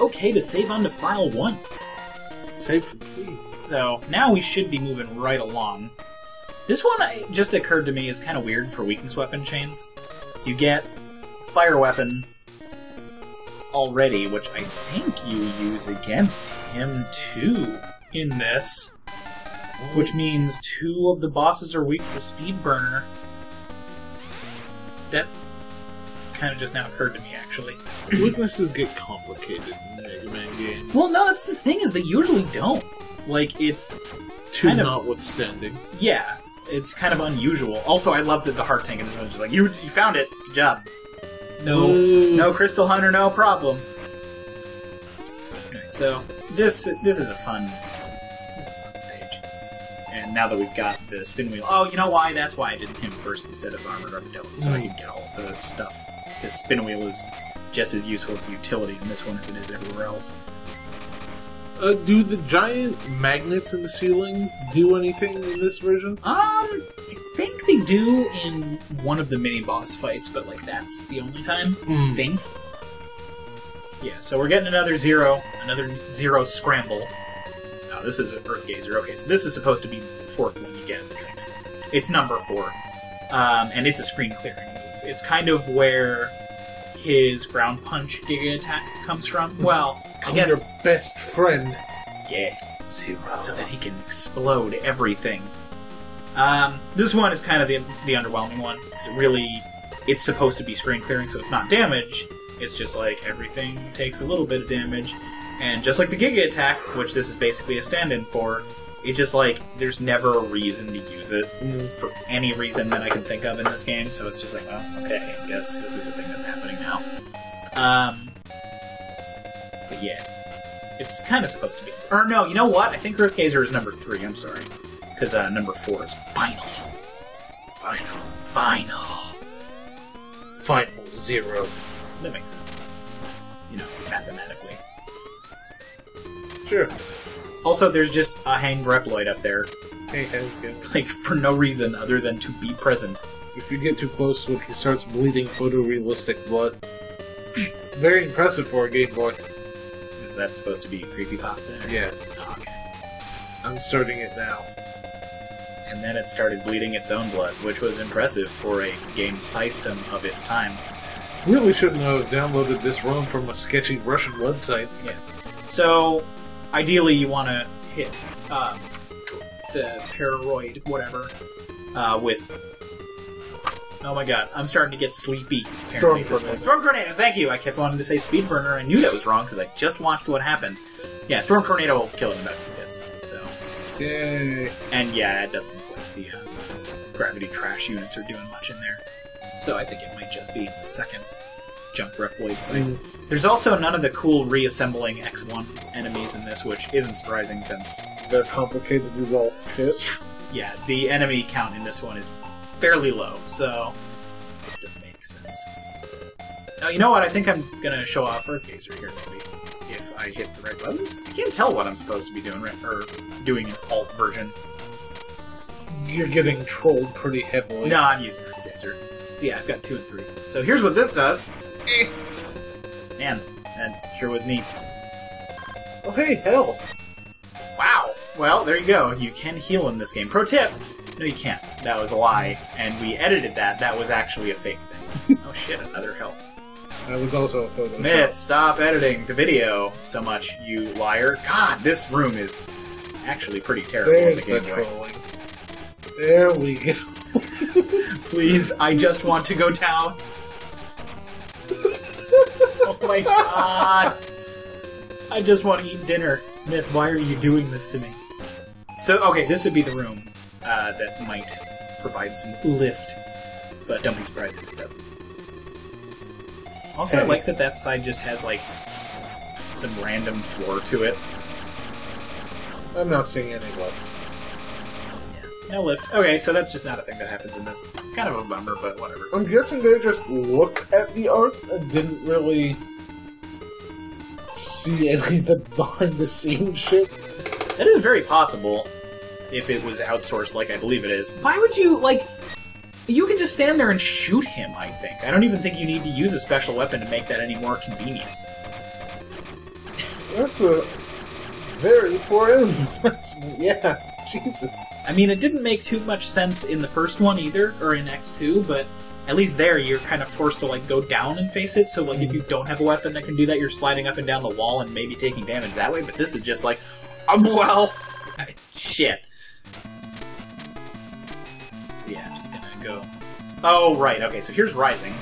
okay to save onto file one. Save complete. So now we should be moving right along. This one I- just occurred to me is kind of weird for weakness weapon chains. So you get fire weapon already, which I think you use against him too in this. Which means two of the bosses are weak to speed burner. That kind of just now occurred to me actually. Weaknesses get complicated in Mega Man games. Well, no, that's the thing is they usually don't. Like it's Two kind of- notwithstanding. Yeah, it's kind of unusual. Also, I love that the heart tank in this one is just like, you, you found it. Good job. No, Woo. no Crystal Hunter, no problem. Alright, so this this is a fun this is a fun stage. And now that we've got the spin wheel, oh, you know why? That's why I did him first instead of armored armadillo, so I Mm. could get all the stuff. Because spin wheel is just as useful as a utility in this one as it is everywhere else. Uh, do the giant magnets in the ceiling do anything in this version? Um, I think they do in one of the mini boss fights, but like that's the only time. I think. Yeah, so we're getting another zero, another zero scramble. Oh, this is an Earth Gazer. Okay, so this is supposed to be the fourth one you get. It's number four, um, and it's a screen clearing. It's kind of where his ground punch Giga attack comes from. Well, I I'm guess your best friend. yeah Zero. so that he can explode everything. Um, this one is kind of the, the underwhelming one. It's really, it's supposed to be screen clearing, so it's not damage. It's just like everything takes a little bit of damage, and just like the Giga attack, which this is basically a stand-in for, it's just like there's never a reason to use it Mm. for any reason that I can think of in this game. So it's just like, well, okay, I guess this is a thing that's happening now. Um, but yeah, it's kind of supposed to be. Or no, you know what? I think Earth Gazer is number three. I'm sorry, because uh, number four is final. Final. Final. Final zero. That makes sense. You know, mathematically. Sure. Also, there's just a hanged Reploid up there, Hey, hey, hey. like for no reason other than to be present. If you get too close it, he starts bleeding photorealistic blood. It's very impressive for a Game Boy. Is that supposed to be creepypasta? Yes. Oh, okay. I'm starting it now. And then it started bleeding its own blood, which was impressive for a game system of its time. Really shouldn't have downloaded this ROM from a sketchy Russian website. Yeah. So, ideally, you want to hit um, the Pararoid, whatever, uh, with. Oh my god, I'm starting to get sleepy. apparently, at this Storm point. Storm Tornado, thank you! I kept wanting to say Speed Burner. I knew that was wrong because I just watched what happened. Yeah, Storm Tornado will kill it in about two hits. So, Yay. and yeah, it doesn't look like the uh, gravity trash units are doing much in there. So I think it might just be the second Reploid fight. Mm. There's also none of the cool reassembling X1 enemies in this, which isn't surprising since, They're complicated as all shit. yeah, the enemy count in this one is fairly low, so it does make sense. Now, you know what? I think I'm gonna show off Earth Gazer here, maybe. If I hit the right buttons. I can't tell what I'm supposed to be doing, right- or doing an alt version. You're getting trolled pretty heavily. No, I'm using Earth Gazer. So yeah, I've got two and three. So here's what this does. Eh. Man, that sure was neat. Oh, hey, hell. Wow. Well, there you go. You can heal in this game. Pro tip: No, you can't. That was a lie, and we edited that. That was actually a fake thing. oh shit! Another health. That was also a photo. Mith, stop editing the video so much, you liar. God, this room is actually pretty terrible. in There's the the trolling. There we go. Please, I just want to go down. Oh my god. I just want to eat dinner. Mith, why are you doing this to me? So, okay, this would be the room uh, that might provide some lift, but don't be surprised if it doesn't. Also, I like that that side just has, like, some random floor to it. I'm not seeing any love. No lift. Okay, so that's just not a thing that happens in this. Kind of a bummer, but whatever. I'm guessing they just looked at the art and didn't really see any of the behind the scenes shit. That is very possible if it was outsourced like I believe it is. Why would you, like, you can just stand there and shoot him, I think. I don't even think you need to use a special weapon to make that any more convenient. That's a very poor enemy. Yeah, Jesus. I mean, it didn't make too much sense in the first one either, or in X2, but at least there you're kind of forced to like go down and face it. So like if you don't have a weapon that can do that, you're sliding up and down the wall and maybe taking damage that way. But this is just like, um, well, shit. Yeah, just gonna go. Oh right, okay. So here's Rising.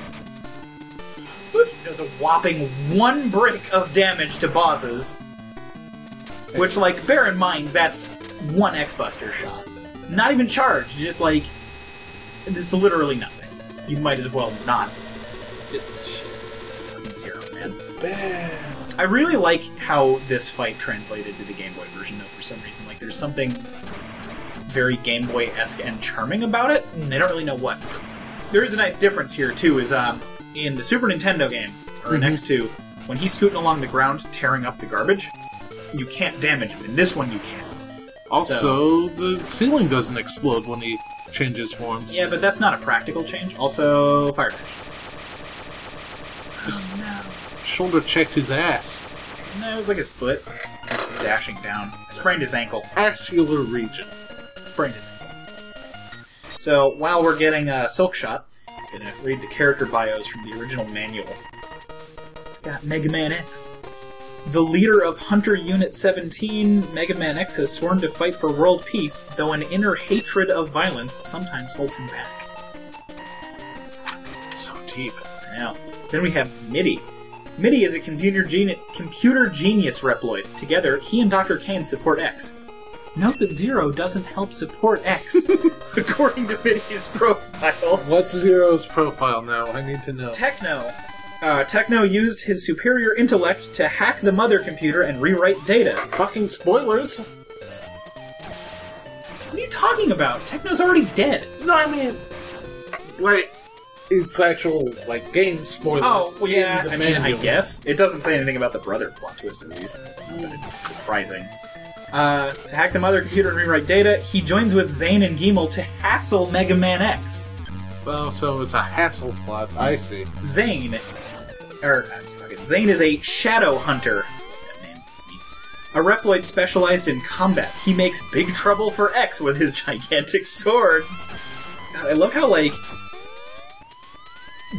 Does a whopping one brick of damage to bosses. Which, like, bear in mind, that's one X-Buster shot. Not even charged, just like, it's literally nothing. You might as well not diss this shit. Zero, man. Bad. I really like how this fight translated to the Game Boy version, though, for some reason. Like, there's something very Game Boy esque and charming about it, and I don't really know what. There is a nice difference here, too, is um, in the Super Nintendo game, or in Mhm. X2, when he's scooting along the ground tearing up the garbage, you can't damage him. In this one, you can. Also, the ceiling doesn't explode when he changes forms. Yeah, but that's not a practical change. Also, fire dash. Just Oh, no. shoulder checked his ass. No, it was like his foot. Just dashing down. Sprained his ankle. Ascular region. Sprained his ankle. So while we're getting a silk shot, I'm gonna read the character bios from the original manual. Got Mega Man X. The leader of Hunter Unit 17, Mega Man X has sworn to fight for world peace, though an inner hatred of violence sometimes holds him back. So deep. Now, then we have Middy. Middy is a computer, geni- computer genius Reploid. Together, he and Dr. Cain support X. Note that Zero doesn't help support X, according to Middy's profile. What's Zero's profile now? I need to know. Techno. Uh, Techno used his superior intellect to hack the mother computer and rewrite data. Fucking spoilers. What are you talking about? Techno's already dead. No, I mean, like, it's actual like game spoilers. Oh, well, yeah. in the I mean, I guess it doesn't say anything about the brother plot twist at least, but it's surprising. Uh, to hack the mother computer and rewrite data, he joins with Zain and Geemel to hassle Mega Man X. Well, so it's a hassle plot. I see. Zain, or uh, fucking Zain is a shadow hunter. A Reploid specialized in combat. He makes big trouble for X with his gigantic sword. God, I love how like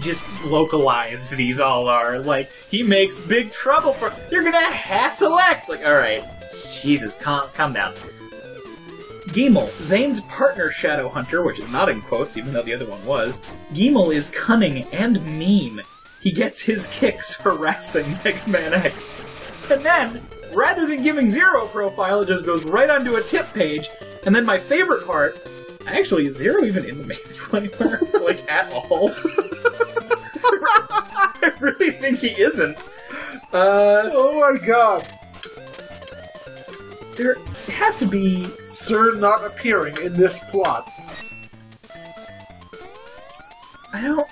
just localized these all are. Like he makes big trouble for. You're gonna hassle X. Like, all right, Jesus, calm, calm down. Geemel, Zain's partner shadow hunter, which is not in quotes, even though the other one was. Geemel is cunning and mean. He gets his kicks harassing Mega Man X. And then, rather than giving Zero profile, it just goes right onto a tip page. And then my favorite part, actually, is Zero even in the manual anywhere? like, at all? I really think he isn't. Uh, Oh my god, there has to be sir, not appearing in this plot. I don't.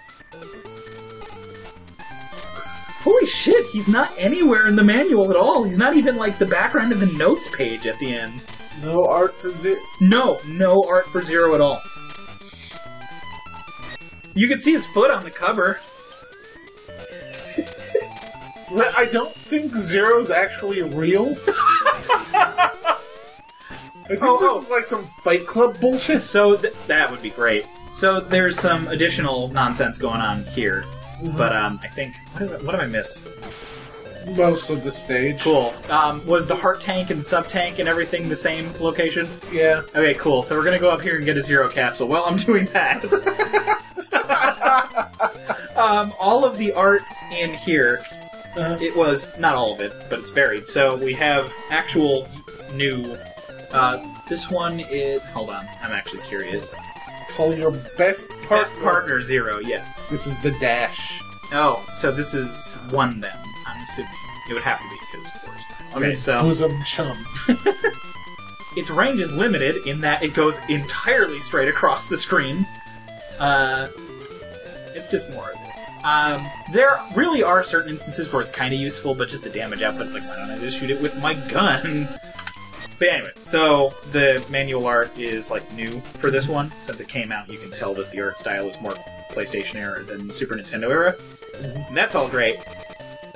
Holy shit, he's not anywhere in the manual at all. He's not even like the background of the notes page at the end. No art for Zero. No, no art for Zero at all. You can see his foot on the cover. I don't think Zero's actually real. I think Oh, this oh. is like some Fight Club bullshit. So th- that would be great. So there's some additional nonsense going on here, but um, I think what have, I, what have I missed? Most of the stage. Cool. Um, was the heart tank and sub tank and everything the same location? Yeah. Okay, cool. So we're gonna go up here and get a zero capsule. Well, I'm doing that. um, all of the art in here, Uh, it was not all of it, but it's varied. So we have actual new. Uh, this one is. Hold on, I'm actually curious. call your best partner. Best partner zero, yeah. This is the dash. Oh, so this is one then. I'm assuming it would have to be because of course. fine. Okay, so bosom chum. its range is limited in that it goes entirely straight across the screen. Uh, it's just more of this. Um, there really are certain instances where it's kind of useful, but just the damage output is like, why don't I just shoot it with my gun? But anyway, so the manual art is like new for this one. Since it came out, you can tell that the art style is more PlayStation era than Super Nintendo era. And that's all great.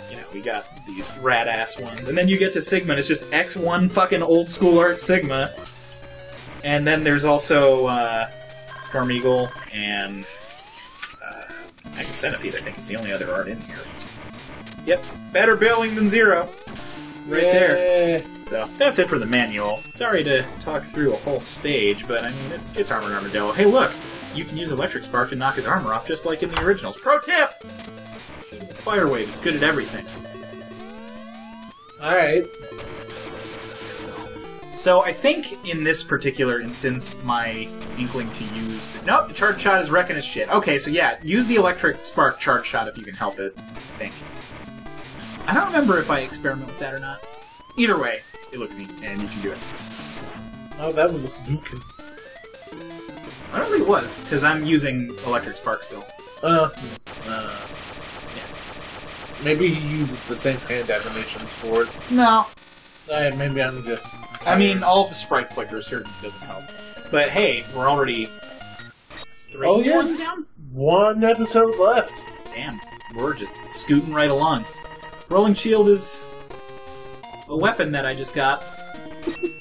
You know, we got these rad ass ones, and then you get to Sigma, and it's just X one fucking old school art Sigma, and then there's also uh, Storm Eagle and Centipede. I think is the only other art in here. Yep, better billing than zero, right there. So that's it for the manual. Sorry to talk through a whole stage, but I mean it's it's Armor Armadillo. Hey, look, you can use Electric Spark to knock his armor off, just like in the originals. Pro tip: Fire Wave. It's good at everything. Alright. So I think in this particular instance, my inkling to use the, nope, the charge shot is wrecking his shit. Okay, so yeah, use the electric spark charge shot if you can help it. I think. I don't remember if I experiment with that or not. Either way, it looks neat, and you can do it. Oh, that was a Hadouken. I don't think it was because I'm using electric spark still. Uh, uh, yeah. maybe he uses the same hand animations for it. No, Uh, maybe I'm just. I mean all the sprite flickers here doesn't help. But hey, we're already three Oh, yeah. down. one episode left. Damn, we're just scooting right along. Rolling shield is a weapon that I just got.